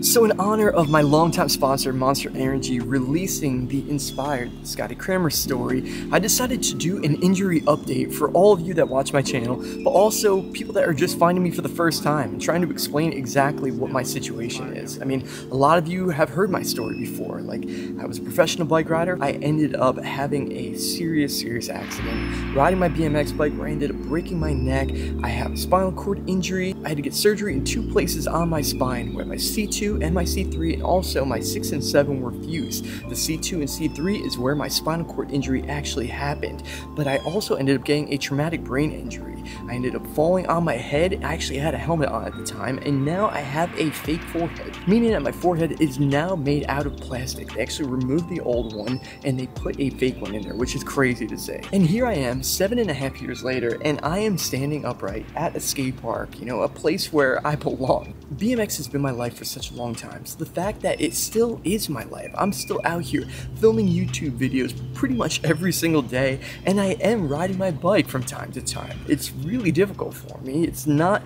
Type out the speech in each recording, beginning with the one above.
So in honor of my longtime sponsor, Monster Energy, releasing the inspired Scotty Cranmer story, I decided to do an injury update for all of you that watch my channel, but also people that are just finding me for the first time and trying to explain exactly what my situation is. I mean, a lot of you have heard my story before. Like, I was a professional bike rider. I ended up having a serious, serious accident riding my BMX bike where I ended up breaking my neck. I have a spinal cord injury. I had to get surgery in two places on my spine where my C2 and my C3 and also my 6 and 7 were fused. The C2 and C3 is where my spinal cord injury actually happened, but I also ended up getting a traumatic brain injury. I ended up falling on my head. I actually had a helmet on at the time, and now I have a fake forehead, meaning that my forehead is now made out of plastic. They actually removed the old one and they put a fake one in there, which is crazy to say. And here I am, seven and a half years later, and I am standing upright at a skate park, you know, a place where I belong. BMX has been my life for such a long time, so the fact that it still is my life, I'm still out here filming YouTube videos pretty much every single day, and I am riding my bike from time to time. It's really difficult for me. It's not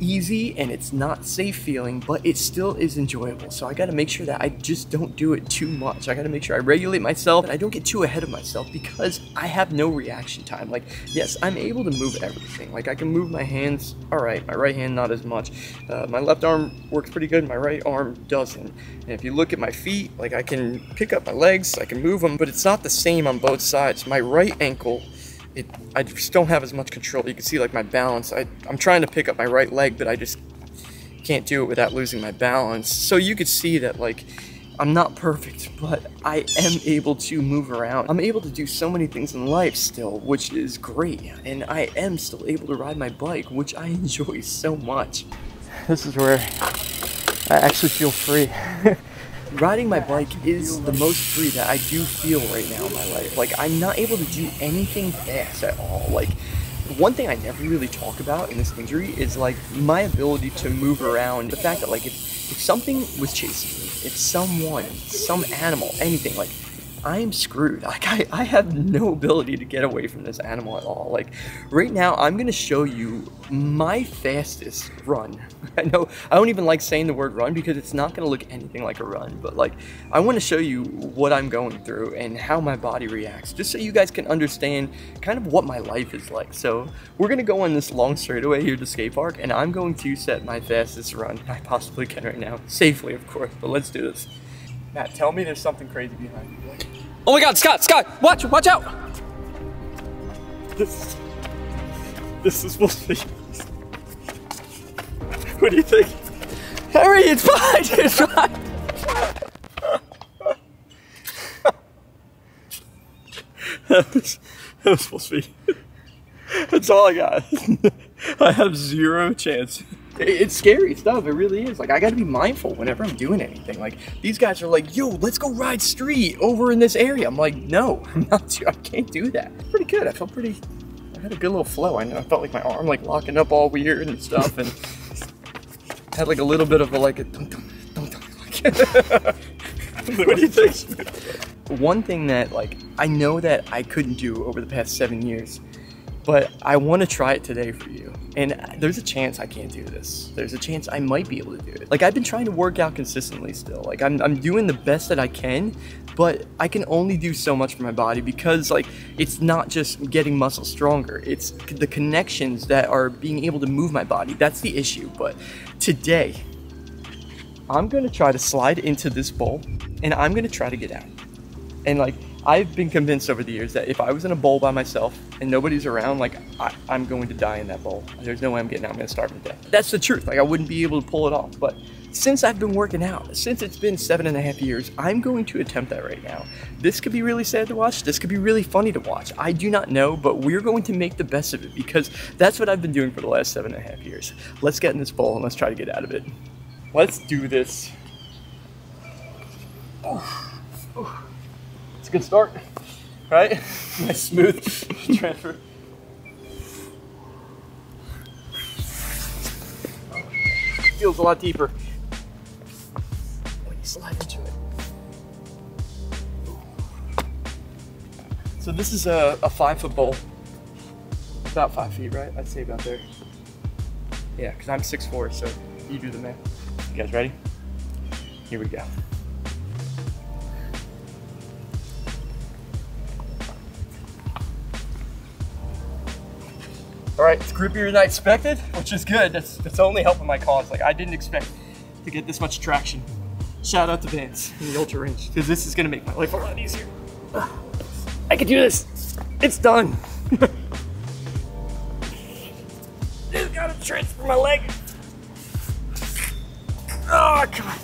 easy and it's not safe feeling, but it still is enjoyable. So I gotta make sure that I just don't do it too much. I gotta make sure I regulate myself and I don't get too ahead of myself because I have no reaction time. Like, yes, I'm able to move everything. Like, I can move my hands, all right, my right hand not as much. Uh, my left arm works pretty good, my right arm doesn't. And if you look at my feet, like I can pick up my legs, I can move them, but it's not the same on both sides. My right ankle it, I just don't have as much control. You can see like my balance. I, I'm trying to pick up my right leg, but I just can't do it without losing my balance. So you could see that like I'm not perfect, but I am able to move around. I'm able to do so many things in life still, which is great. And I am still able to ride my bike, which I enjoy so much. This is where I actually feel free. riding my bike is the most free that I do feel right now in my life. Like, I'm not able to do anything fast at all. Like, one thing I never really talk about in this injury is like my ability to move around. The fact that like if, if something was chasing me, if someone, some animal, anything, like I'm screwed. Like I, I have no ability to get away from this animal at all. Like right now, I'm gonna show you my fastest run. I know I don't even like saying the word run because it's not gonna look anything like a run, but like I wanna show you what I'm going through and how my body reacts, just so you guys can understand kind of what my life is like. So we're gonna go on this long straightaway here to skate park and I'm going to set my fastest run I possibly can right now. Safely, of course, but let's do this. Matt, tell me there's something crazy behind you. Oh my god, Scott, Scott, watch, watch out! This, this is supposed to be. What do you think? Harry, it's fine, it's fine! that, was, that was supposed to be. That's all I got. I have zero chance it's scary stuff. It really is. Like I got to be mindful whenever I'm doing anything. Like these guys are like, "Yo, let's go ride street over in this area." I'm like, "No, I'm not. I can't do that." Pretty good. I felt pretty. I had a good little flow. I. I felt like my arm like locking up all weird and stuff, and had like a little bit of a like a don't don't don't don't. what do you think? One thing that like I know that I couldn't do over the past seven years but I want to try it today for you. And there's a chance I can't do this. There's a chance I might be able to do it. Like I've been trying to work out consistently still. Like I'm, I'm doing the best that I can, but I can only do so much for my body because like it's not just getting muscle stronger. It's the connections that are being able to move my body. That's the issue. But today, I'm gonna try to slide into this bowl and I'm gonna try to get out. And like I've been convinced over the years that if I was in a bowl by myself and nobody's around, like I, am going to die in that bowl. There's no way I'm getting out. I'm going to starve to death. That's the truth. Like I wouldn't be able to pull it off. But since I've been working out, since it's been seven and a half years, I'm going to attempt that right now. This could be really sad to watch. This could be really funny to watch. I do not know, but we're going to make the best of it because that's what I've been doing for the last seven and a half years. Let's get in this bowl and let's try to get out of it. Let's do this. Oh. Oh. It's a good start, right? nice smooth transfer. Feels a lot deeper when you slide into it. So this is a, a five foot bowl. About five feet, right? I'd say about there. Yeah, because I'm 6'4", so you do the math. You guys ready? Here we go. All right, it's grippier than I expected, which is good. That's, that's only helping my cause. Like I didn't expect to get this much traction. Shout out to Vans and the Ultra Range, because this is gonna make my life a lot easier. I can do this. It's done. Just gotta transfer my leg. Oh, come on.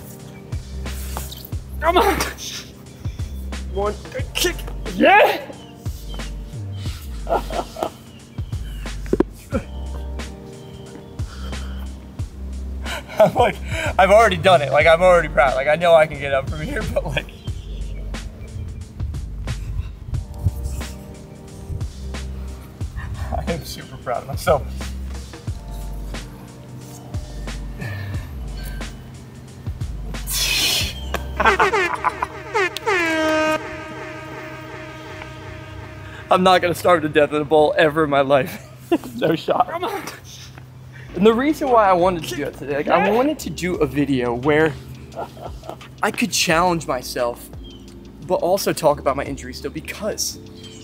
Come on. One good kick. Yeah. I'm like, I've already done it. Like, I'm already proud. Like, I know I can get up from here, but like, I am super proud of myself. I'm not gonna starve to death in a bowl ever in my life. no shot. And the reason why I wanted to do it today, like I wanted to do a video where I could challenge myself, but also talk about my injury still because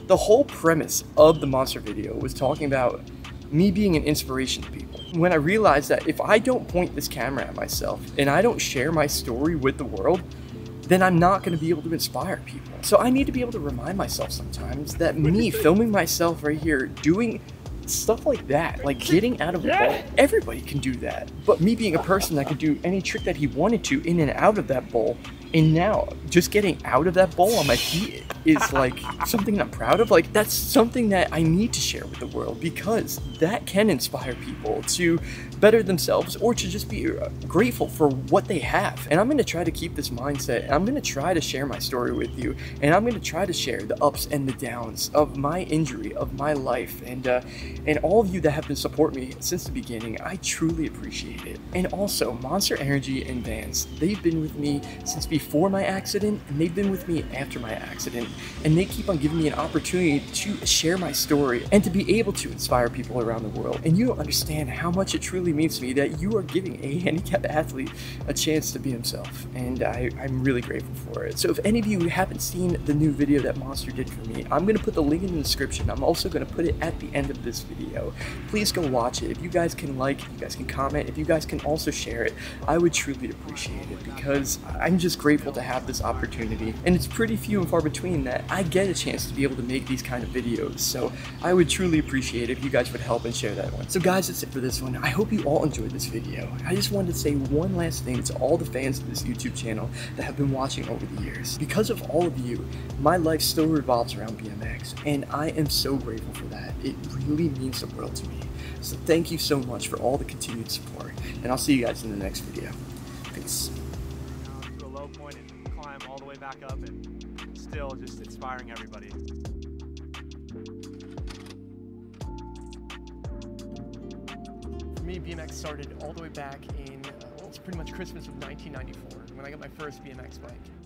the whole premise of the monster video was talking about me being an inspiration to people. When I realized that if I don't point this camera at myself and I don't share my story with the world, then I'm not going to be able to inspire people. So I need to be able to remind myself sometimes that me filming myself right here doing stuff like that, like getting out of a bowl, everybody can do that. But me being a person that could do any trick that he wanted to in and out of that bowl, and now just getting out of that bowl on my feet is like something I'm proud of. Like that's something that I need to share with the world because that can inspire people to better themselves or to just be grateful for what they have. And I'm going to try to keep this mindset and I'm going to try to share my story with you and I'm going to try to share the ups and the downs of my injury, of my life and uh, and all of you that have been supporting me since the beginning. I truly appreciate it. And also Monster Energy and Vans, they've been with me since before my accident and they've been with me after my accident and they keep on giving me an opportunity to share my story and to be able to inspire people around the world. And you don't understand how much it truly means to me that you are giving a handicapped athlete a chance to be himself. And I, I'm really grateful for it. So if any of you haven't seen the new video that Monster did for me, I'm going to put the link in the description. I'm also going to put it at the end of this video. Please go watch it. If you guys can like, if you guys can comment, if you guys can also share it, I would truly appreciate it because I'm just grateful to have this opportunity. And it's pretty few and far between that I get a chance to be able to make these kind of videos. So I would truly appreciate it if you guys would help and share that one. So guys, that's it for this one. I hope you all enjoyed this video. I just wanted to say one last thing to all the fans of this YouTube channel that have been watching over the years. Because of all of you, my life still revolves around BMX, and I am so grateful for that. It really means the world to me. So thank you so much for all the continued support, and I'll see you guys in the next video. Peace. to a low point and climb all the way back up and still just inspiring everybody. Me, BMX started all the way back in, uh, it's pretty much Christmas of 1994 when I got my first BMX bike.